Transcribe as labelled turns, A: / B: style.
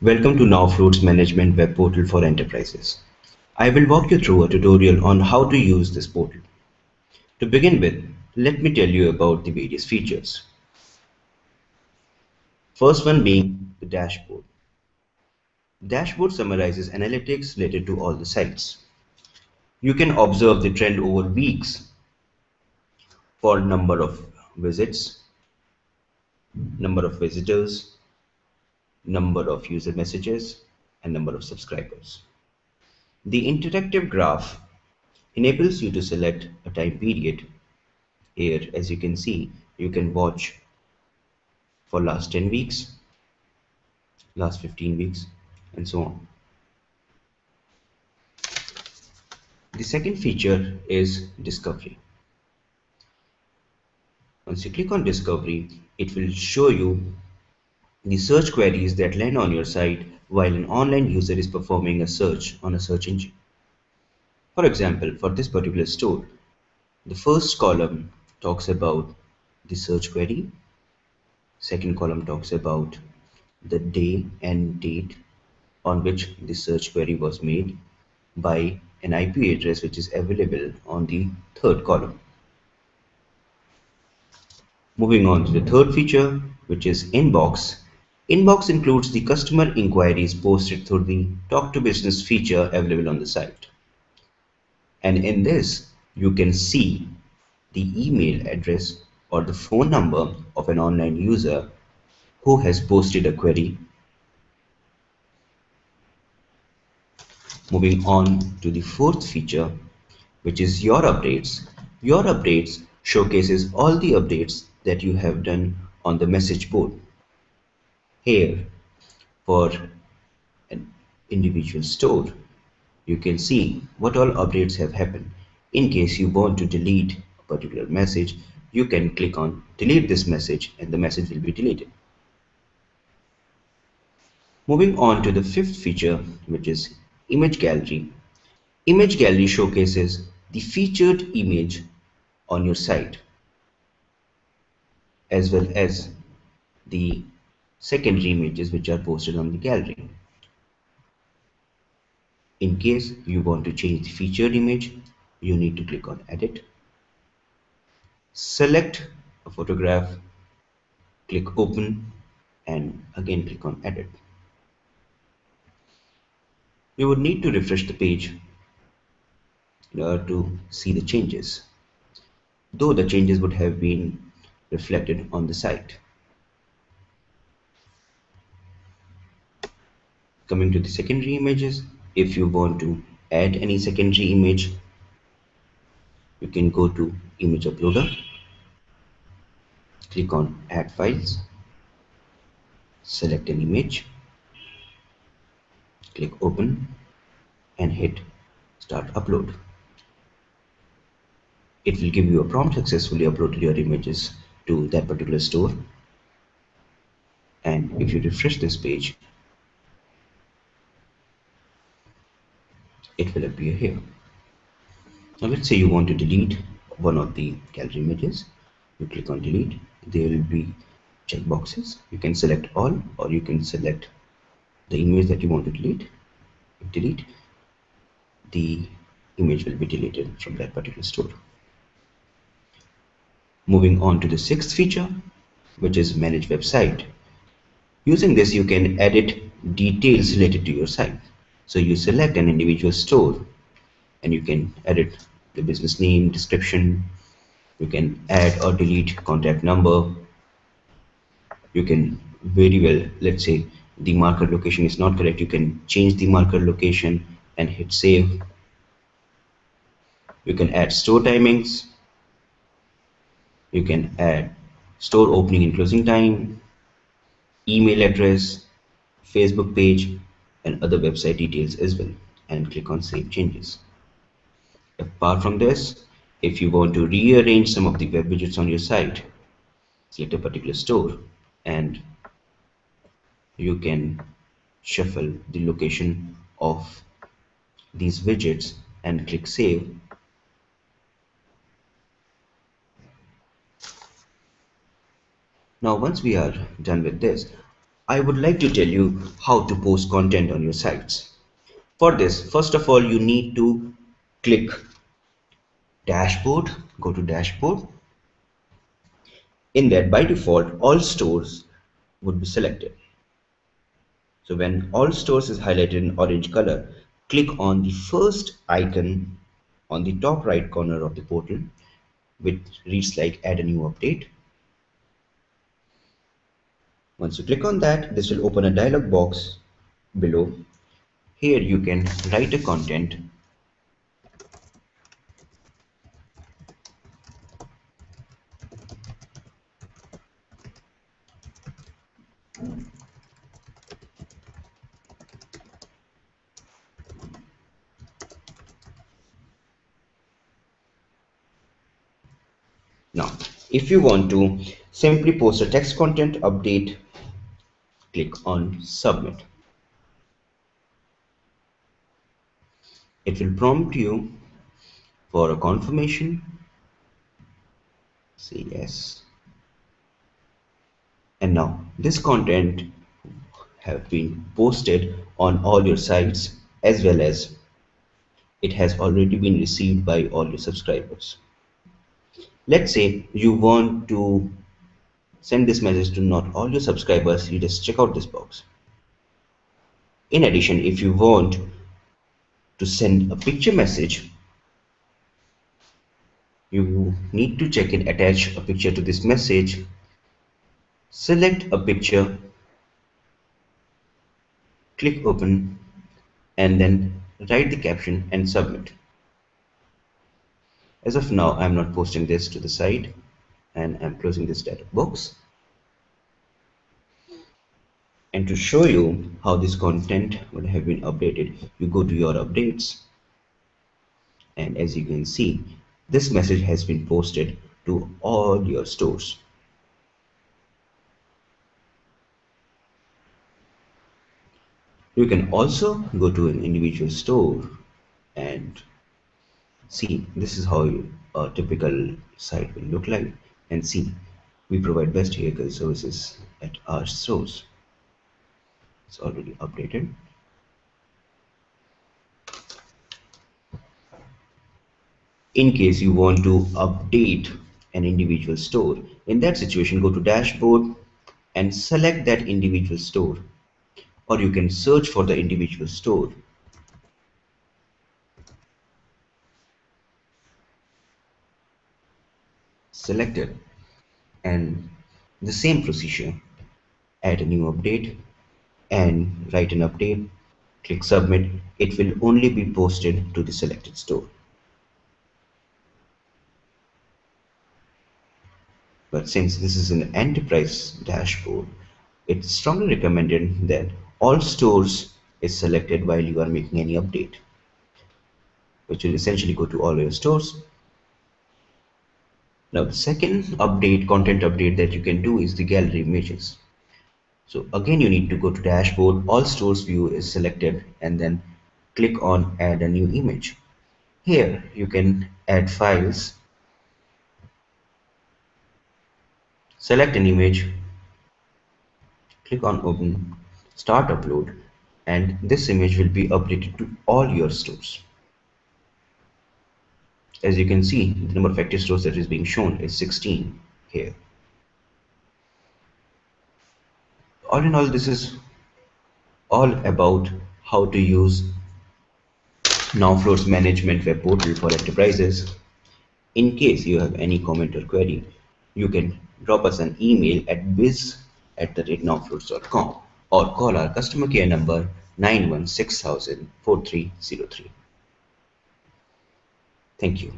A: Welcome to NowFloats Management Web Portal for Enterprises. I will walk you through a tutorial on how to use this portal. To begin with, let me tell you about the various features. First one being the dashboard. Dashboard summarizes analytics related to all the sites. You can observe the trend over weeks for number of visits, number of visitors, number of user messages, and number of subscribers. The interactive graph enables you to select a time period. Here, as you can see, you can watch for last 10 weeks, last 15 weeks, and so on. The second feature is discovery. Once you click on discovery, it will show you the search queries that land on your site while an online user is performing a search on a search engine. For example, for this particular store, the first column talks about the search query, second column talks about the day and date on which the search query was made by an IP address which is available on the third column. Moving on to the third feature, which is inbox. Inbox includes the customer inquiries posted through the Talk to Business feature available on the site. And in this, you can see the email address or the phone number of an online user who has posted a query. Moving on to the fourth feature, which is your updates. Your updates showcases all the updates that you have done on the message board. Here, for an individual store, you can see what all updates have happened. In case you want to delete a particular message, you can click on delete this message and the message will be deleted. Moving on to the fifth feature, which is image gallery. Image gallery showcases the featured image on your site as well as the secondary images which are posted on the gallery. In case you want to change the featured image, you need to click on edit, select a photograph, click open and again click on edit. You would need to refresh the page in order to see the changes. Though the changes would have been reflected on the site. Coming to the secondary images, if you want to add any secondary image, you can go to image uploader, click on add files, select an image, click open and hit start upload. It will give you a prompt successfully uploaded your images to that particular store and if you refresh this page it will appear here. Now let's say you want to delete one of the gallery images. You click on delete. There will be checkboxes you can select all or you can select the image that you want to delete. Delete. The image will be deleted from that particular store. Moving on to the sixth feature, which is manage website. Using this, you can edit details related to your site. So you select an individual store and you can edit the business name, description, you can add or delete contact number. You can very well, let's say the marker location is not correct, you can change the marker location and hit save. You can add store timings, you can add store opening and closing time, email address, Facebook page, and other website details as well, and click on Save Changes. Apart from this, if you want to rearrange some of the web widgets on your site, select a particular store and you can shuffle the location of these widgets and click Save Now once we are done with this, I would like to tell you how to post content on your sites. For this, first of all, you need to click dashboard, go to dashboard. In that, by default, all stores would be selected. So when all stores is highlighted in orange color, click on the first icon on the top right corner of the portal, which reads like add a new update. Once you click on that, this will open a dialog box below. Here you can write a content Now, if you want to simply post a text content update, click on submit. It will prompt you for a confirmation. Say yes. And now this content have been posted on all your sites as well as it has already been received by all your subscribers. Let's say you want to send this message to not all your subscribers, you just check out this box. In addition, if you want to send a picture message, you need to check and attach a picture to this message. Select a picture, click open, and then write the caption and submit. As of now, I'm not posting this to the site and I'm closing this dialog box. And to show you how this content would have been updated, you go to your updates. And as you can see, this message has been posted to all your stores. You can also go to an individual store and see this is how a typical site will look like and see. We provide best vehicle services at our stores. It's already updated. In case you want to update an individual store in that situation go to dashboard and select that individual store or you can search for the individual store selected and the same procedure. Add a new update and write an update. Click submit. It will only be posted to the selected store. But since this is an enterprise dashboard it's strongly recommended that all stores is selected while you are making any update which will essentially go to all your stores now the second update, content update that you can do is the gallery images. So again, you need to go to dashboard, all stores view is selected and then click on add a new image. Here you can add files, select an image, click on open, start upload and this image will be updated to all your stores as you can see the number of active stores that is being shown is 16 here. All in all this is all about how to use Nowfloat's management web portal for enterprises. In case you have any comment or query you can drop us an email at biz at the rate or call our customer care number 91600 4303 Thank you.